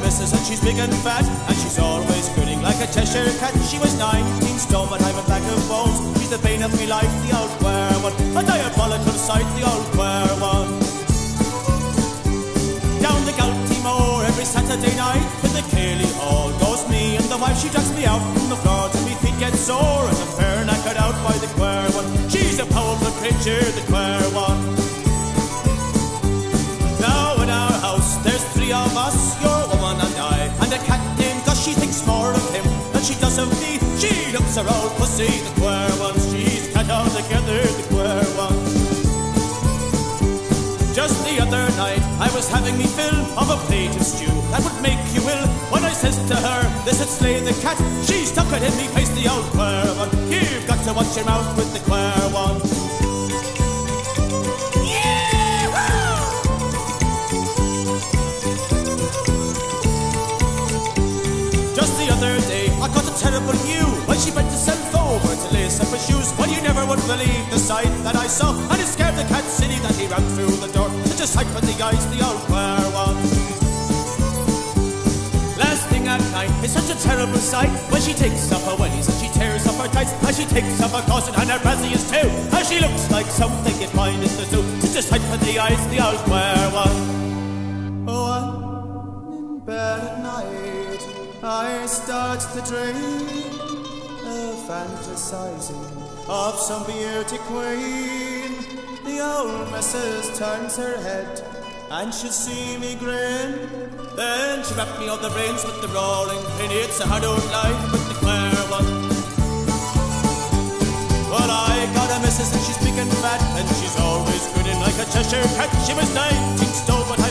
missus and she's big and fat And she's always grinning like a Cheshire cat. She was 19 stone but I'm a bag of bones. She's the bane of me life, the old quare one A diabolical sight, the old quare one Down the Galtymore every Saturday night In the Cayley Hall goes me and the wife. She drags me out from the floor till me feet get sore And I'm fair knackered out by the quare one She's a powerful creature, the quare Her old pussy, the quare one She's cat all together, the quare one Just the other night I was having me fill of a plate of stew That would make you ill When I says to her This would slay the cat She stuck it in me face the old quare one. You've got to watch your mouth with the quare one. Yeah! Just the other day, I got a terrible view when she bent herself over to lace up her shoes. Well, you never would believe the sight that I saw, and it scared the cat silly that he ran through the door. Such a sight for the eyes, the old quare one. Last thing at night is such a terrible sight when she takes off her wellies and she tears off her tights, and she takes off her corset and her brassiers too, and she looks like something I start to dream of fantasizing of some beauty queen. The old missus turns her head and she'll see me grin. Then she wrapped me on the reins with the rolling pin. It's a hard old life, but the quare one. Well, I got a missus and she's big and fat And she's always grinning like a Cheshire cat She was 19 stone, but